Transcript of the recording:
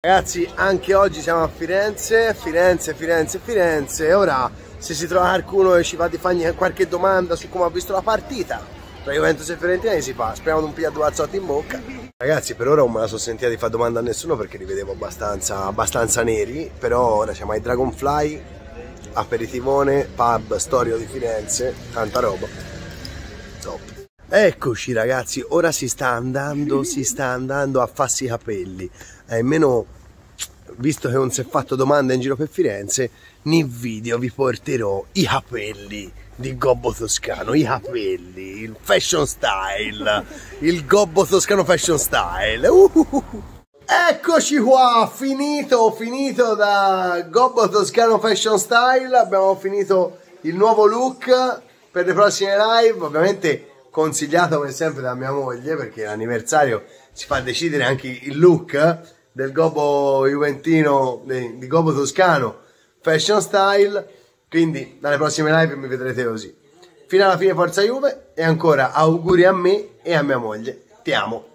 Ragazzi, anche oggi siamo a Firenze, Firenze, Firenze, Firenze. Ora, se si trova qualcuno e ci fa di fargli qualche domanda su come ha visto la partita, tra Juventus e Fiorentina si fa. Speriamo non pigliare due alzotti in bocca. Ragazzi, per ora non me la sono sentita di fare domanda a nessuno perché li vedevo abbastanza, abbastanza neri. Però ora siamo ai Dragonfly, aperitivone, pub, storico di Firenze, tanta roba. Top. Eccoci ragazzi, ora si sta andando, si sta andando a farsi i capelli. Almeno, visto che non si è fatto domanda in giro per Firenze, nel video vi porterò i capelli di Gobbo Toscano, i capelli, il fashion style, il Gobbo Toscano fashion style. Uh, Eccoci qua, finito, finito da Gobbo Toscano fashion style, abbiamo finito il nuovo look per le prossime live, ovviamente consigliato come sempre da mia moglie perché l'anniversario ci fa decidere anche il look del Gobbo Juventino, di Gobbo Toscano Fashion Style, quindi dalle prossime live mi vedrete così. Fino alla fine Forza Juve e ancora auguri a me e a mia moglie. Ti amo.